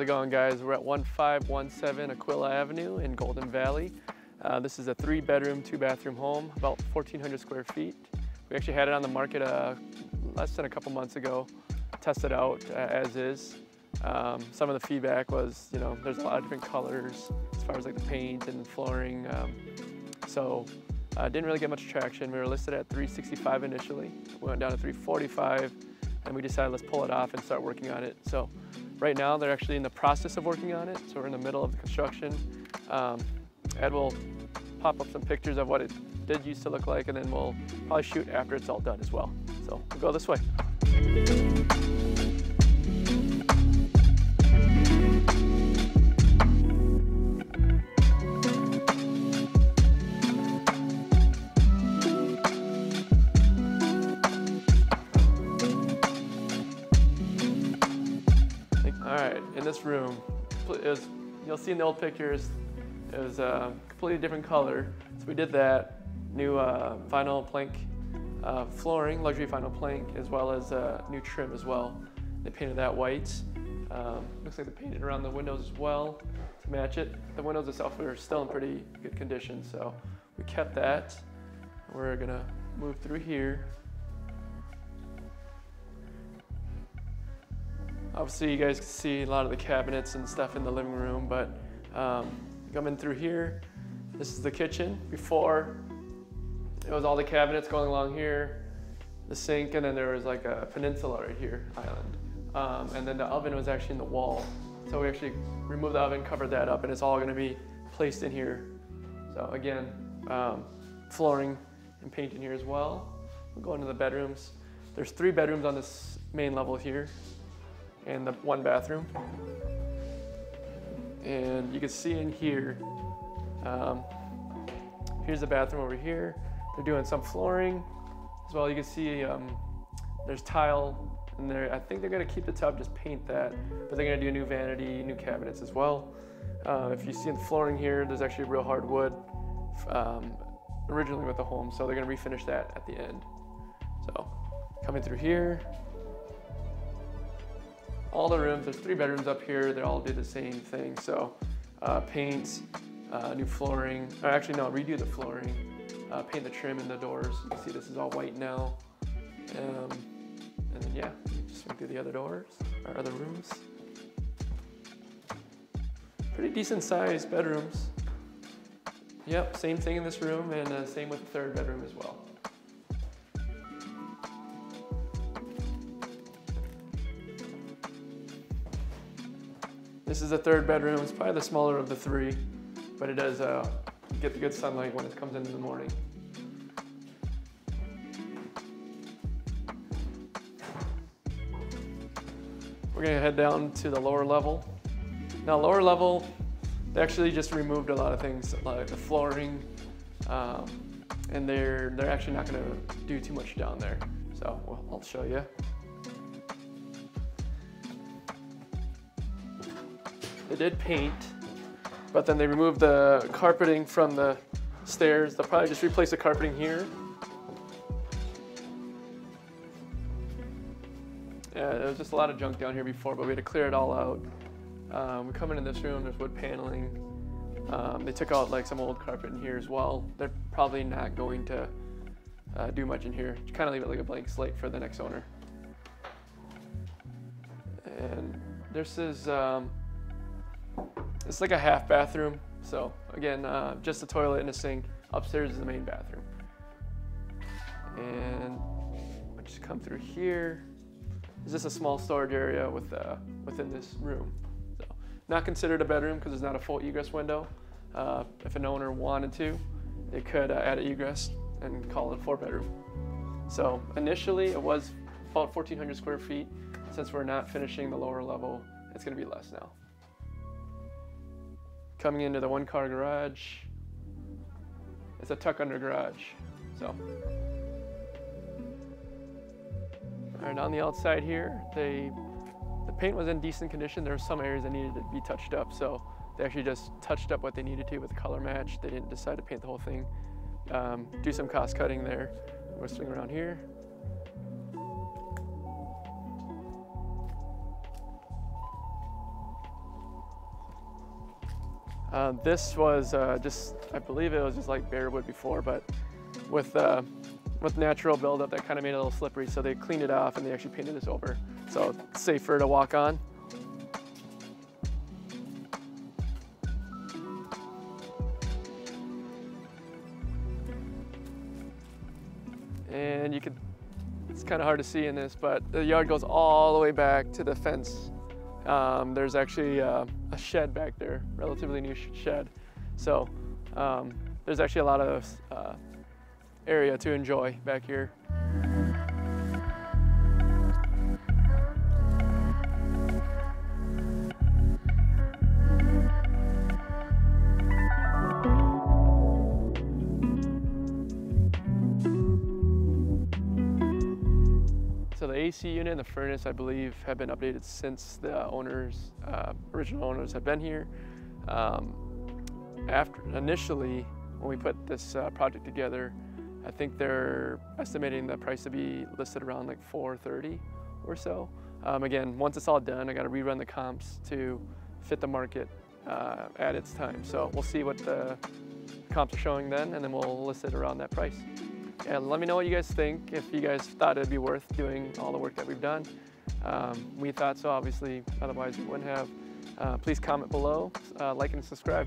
it going guys? We're at 1517 Aquila Avenue in Golden Valley. Uh, this is a three bedroom, two bathroom home, about 1,400 square feet. We actually had it on the market uh, less than a couple months ago, tested out uh, as is. Um, some of the feedback was, you know, there's a lot of different colors as far as like the paint and flooring. Um, so uh, didn't really get much traction. We were listed at 365 initially. We went down to 345 and we decided let's pull it off and start working on it. So right now they're actually in the process of working on it. So we're in the middle of the construction. Um, Ed will pop up some pictures of what it did used to look like and then we'll probably shoot after it's all done as well. So we'll go this way. This room, was, you'll see in the old pictures, it was a completely different color. So we did that, new uh, vinyl plank uh, flooring, luxury vinyl plank, as well as uh, new trim as well. They painted that white. Um, looks like they painted around the windows as well to match it. The windows itself are still in pretty good condition, so we kept that. We're gonna move through here. Obviously, you guys can see a lot of the cabinets and stuff in the living room, but um, coming through here, this is the kitchen. Before, it was all the cabinets going along here, the sink, and then there was like a peninsula right here, island. Um, and then the oven was actually in the wall. So we actually removed the oven, covered that up, and it's all gonna be placed in here. So again, um, flooring and paint in here as well. We'll go into the bedrooms. There's three bedrooms on this main level here and the one bathroom. And you can see in here, um, here's the bathroom over here. They're doing some flooring as well. You can see um, there's tile in there. I think they're gonna keep the tub, just paint that, but they're gonna do a new vanity, new cabinets as well. Uh, if you see in the flooring here, there's actually real hard wood um, originally with the home, so they're gonna refinish that at the end. So coming through here, all the rooms, there's three bedrooms up here, they all do the same thing. So uh, paint, uh, new flooring, or actually no, redo the flooring, uh, paint the trim in the doors. You can see this is all white now. Um, and then yeah, just went through the other doors, or other rooms. Pretty decent sized bedrooms. Yep, same thing in this room and uh, same with the third bedroom as well. This is the third bedroom. It's probably the smaller of the three, but it does uh, get the good sunlight when it comes in in the morning. We're gonna head down to the lower level. Now lower level, they actually just removed a lot of things like the flooring, um, and they're, they're actually not gonna do too much down there. So well, I'll show you. They did paint, but then they removed the carpeting from the stairs. They'll probably just replace the carpeting here. Yeah, there was just a lot of junk down here before, but we had to clear it all out. Um, we come in this room, there's wood paneling. Um, they took out like some old carpet in here as well. They're probably not going to uh, do much in here. Kind of leave it like a blank slate for the next owner. And this is, um, it's like a half bathroom. So again, uh, just a toilet and a sink. Upstairs is the main bathroom. And just come through here. Is this a small storage area with uh, within this room? So not considered a bedroom because it's not a full egress window. Uh, if an owner wanted to, they could uh, add an egress and call it a four bedroom. So initially it was about 1,400 square feet. Since we're not finishing the lower level, it's gonna be less now. Coming into the one car garage, it's a tuck under garage. So, all right, on the outside here, they, the paint was in decent condition. There were some areas that needed to be touched up. So they actually just touched up what they needed to with the color match. They didn't decide to paint the whole thing. Um, do some cost cutting there. We'll swing around here. Uh, this was uh, just, I believe it was just like bare wood before, but with uh, with natural buildup that kind of made it a little slippery, so they cleaned it off and they actually painted this over, so it's safer to walk on. And you could, it's kind of hard to see in this, but the yard goes all the way back to the fence. Um, there's actually uh, a shed back there, relatively new sh shed. So um, there's actually a lot of uh, area to enjoy back here. AC unit and the furnace, I believe, have been updated since the owners, uh, original owners have been here. Um, after initially, when we put this uh, project together, I think they're estimating the price to be listed around like 430 or so. Um, again, once it's all done, I got to rerun the comps to fit the market uh, at its time. So we'll see what the comps are showing then, and then we'll list it around that price. And let me know what you guys think, if you guys thought it'd be worth doing all the work that we've done. Um, we thought so, obviously, otherwise we wouldn't have. Uh, please comment below, uh, like and subscribe.